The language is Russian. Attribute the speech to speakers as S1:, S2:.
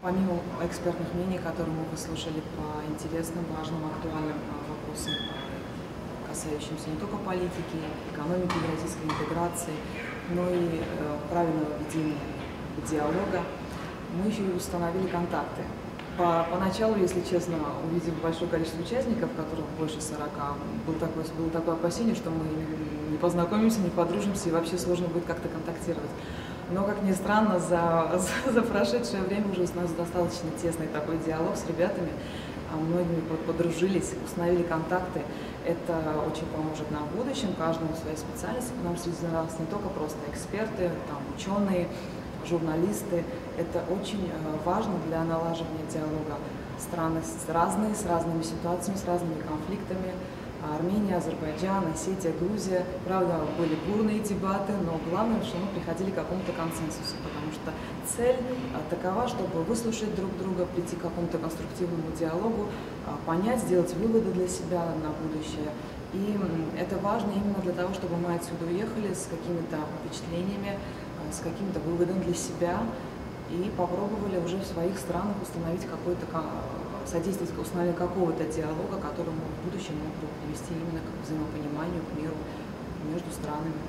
S1: Помимо экспертных мнений, которые мы выслушали по интересным, важным, актуальным вопросам, касающимся не только политики, экономики, евразийской интеграции, но и правильного ведения диалога, мы еще и установили контакты. По, поначалу, если честно, увидев большое количество участников, которых больше 40, был такое, было такое опасение, что мы не познакомимся, не подружимся и вообще сложно будет как-то контактировать. Но, как ни странно, за, за, прошедшее время уже у нас достаточно тесный такой диалог с ребятами. А многими подружились, установили контакты. Это очень поможет нам в будущем, каждому своей специальности, потому что среди нас не только просто эксперты, там, ученые, журналисты. Это очень э, важно для налаживания диалога. Страны разные, с разными ситуациями, с разными конфликтами. Армения, Азербайджан, Осетия, Грузия. Правда, были бурные дебаты, но главное, что мы приходили к какому-то консенсусу, потому что цель э, такова, чтобы выслушать друг друга, прийти к какому-то конструктивному диалогу, э, понять, сделать выводы для себя на будущее. И это важно именно для того, чтобы мы отсюда уехали с какими-то впечатлениями, с каким-то выводом для себя и попробовали уже в своих странах установить какой-то содействовать установлению какого-то диалога, который в будущем мог бы привести именно к взаимопониманию, к миру между странами.